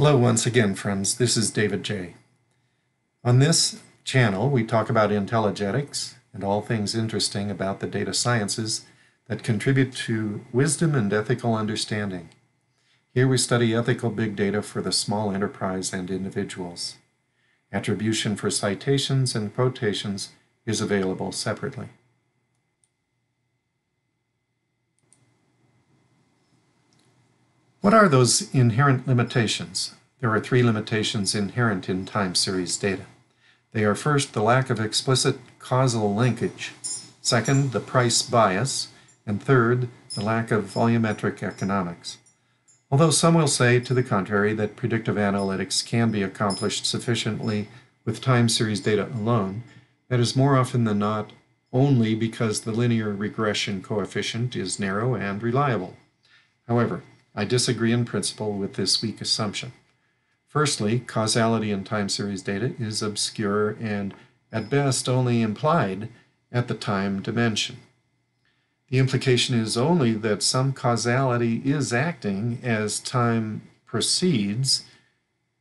Hello once again, friends. This is David J. On this channel, we talk about intelligetics and all things interesting about the data sciences that contribute to wisdom and ethical understanding. Here we study ethical big data for the small enterprise and individuals. Attribution for citations and quotations is available separately. What are those inherent limitations? There are three limitations inherent in time series data. They are first, the lack of explicit causal linkage, second, the price bias, and third, the lack of volumetric economics. Although some will say to the contrary that predictive analytics can be accomplished sufficiently with time series data alone, that is more often than not only because the linear regression coefficient is narrow and reliable. However, I disagree in principle with this weak assumption. Firstly, causality in time series data is obscure and at best only implied at the time dimension. The implication is only that some causality is acting as time proceeds.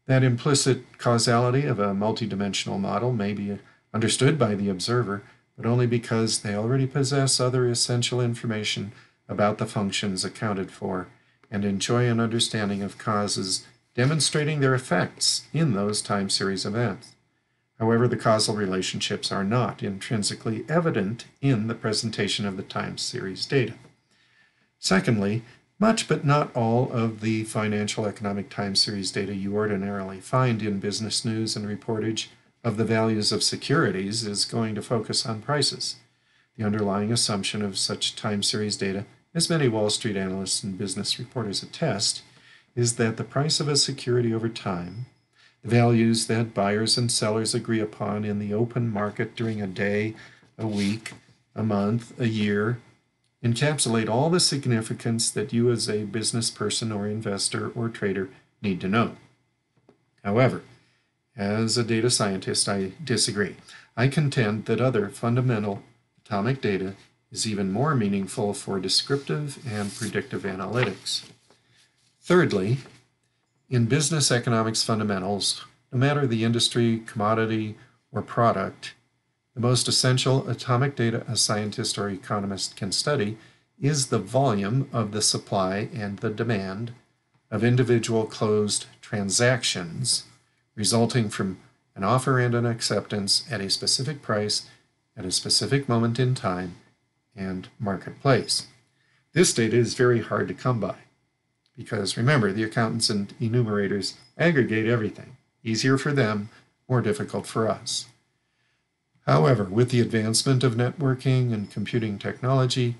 That implicit causality of a multidimensional model may be understood by the observer, but only because they already possess other essential information about the functions accounted for and enjoy an understanding of causes demonstrating their effects in those time series events. However, the causal relationships are not intrinsically evident in the presentation of the time series data. Secondly, much but not all of the financial economic time series data you ordinarily find in business news and reportage of the values of securities is going to focus on prices. The underlying assumption of such time series data as many Wall Street analysts and business reporters attest, is that the price of a security over time, the values that buyers and sellers agree upon in the open market during a day, a week, a month, a year, encapsulate all the significance that you as a business person or investor or trader need to know. However, as a data scientist, I disagree. I contend that other fundamental atomic data is even more meaningful for descriptive and predictive analytics. Thirdly, in business economics fundamentals, no matter the industry, commodity, or product, the most essential atomic data a scientist or economist can study is the volume of the supply and the demand of individual closed transactions resulting from an offer and an acceptance at a specific price at a specific moment in time and marketplace. This data is very hard to come by because remember, the accountants and enumerators aggregate everything. Easier for them, more difficult for us. However, with the advancement of networking and computing technology,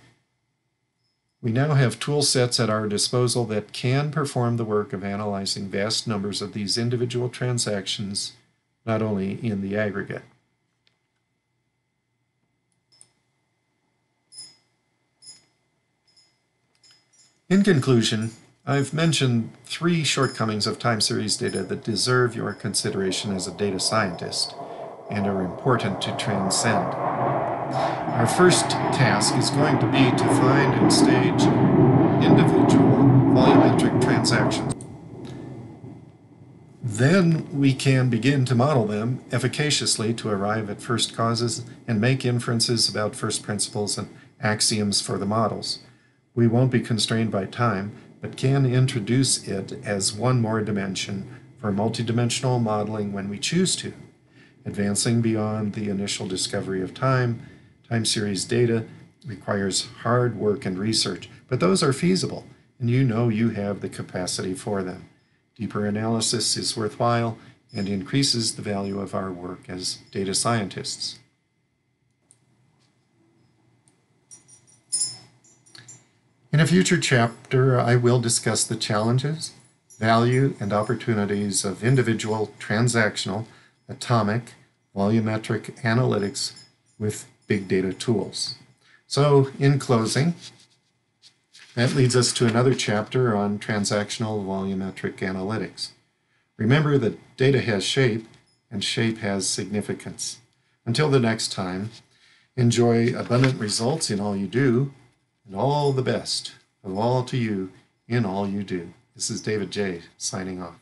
we now have tool sets at our disposal that can perform the work of analyzing vast numbers of these individual transactions, not only in the aggregate. In conclusion, I've mentioned three shortcomings of time series data that deserve your consideration as a data scientist and are important to transcend. Our first task is going to be to find and stage individual volumetric transactions. Then we can begin to model them efficaciously to arrive at first causes and make inferences about first principles and axioms for the models we won't be constrained by time, but can introduce it as one more dimension for multidimensional modeling when we choose to. Advancing beyond the initial discovery of time, time series data requires hard work and research, but those are feasible, and you know you have the capacity for them. Deeper analysis is worthwhile and increases the value of our work as data scientists. In a future chapter, I will discuss the challenges, value, and opportunities of individual, transactional, atomic, volumetric analytics with big data tools. So, in closing, that leads us to another chapter on transactional volumetric analytics. Remember that data has shape and shape has significance. Until the next time, enjoy abundant results in all you do and all the best of all to you in all you do. This is David J. signing off.